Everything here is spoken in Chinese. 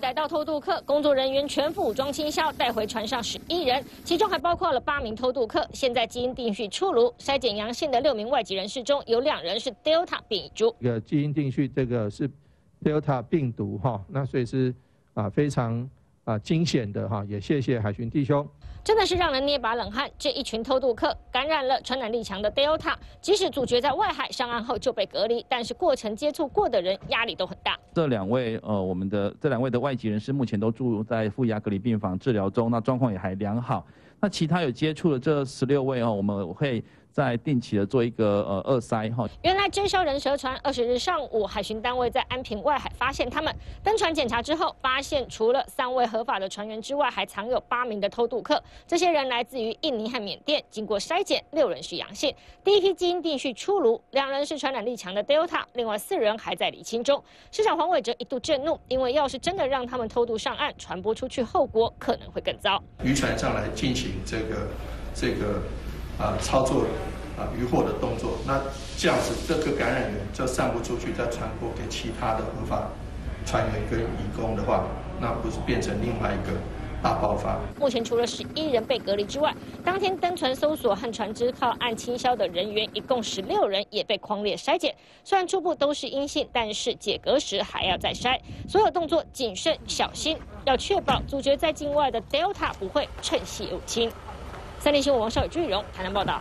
逮到偷渡客，工作人员全副武装清消，带回船上十一人，其中还包括了八名偷渡客。现在基因定序出炉，筛检阳性的六名外籍人士中有两人是 Delta 病毒株。这个基因定序这个是 Delta 病毒哈，那所以是啊非常啊惊险的哈，也谢谢海巡弟兄。真的是让人捏把冷汗。这一群偷渡客感染了传染力强的 Delta，即使主角在外海上岸后就被隔离，但是过程接触过的人压力都很大。这两位呃，我们的这两位的外籍人士目前都住在负压隔离病房治疗中，那状况也还良好。那其他有接触的这十六位哦，我们会。在定期的做一个呃二筛哈。原来真销人蛇船二十日上午，海巡单位在安平外海发现他们登船检查之后，发现除了三位合法的船员之外，还藏有八名的偷渡客。这些人来自于印尼和缅甸，经过筛检，六人是阳性。第一批基因定序出炉，两人是传染力强的 Delta，另外四人还在理清中。市长黄伟哲一度震怒，因为要是真的让他们偷渡上岸，传播出去，后果可能会更糟。渔船上来进行这个这个。啊，操作啊渔获的动作，那这样子这个感染源就散不出去，再传播给其他的合法船员跟渔工的话，那不是变成另外一个大爆发？目前除了十一人被隔离之外，当天登船搜索和船只靠岸清消的人员一共十六人也被狂烈筛检，虽然初步都是阴性，但是解隔时还要再筛，所有动作谨慎小心，要确保主角在境外的 Delta 不会趁隙入侵。三立新闻王少宇、朱雨荣台南报道。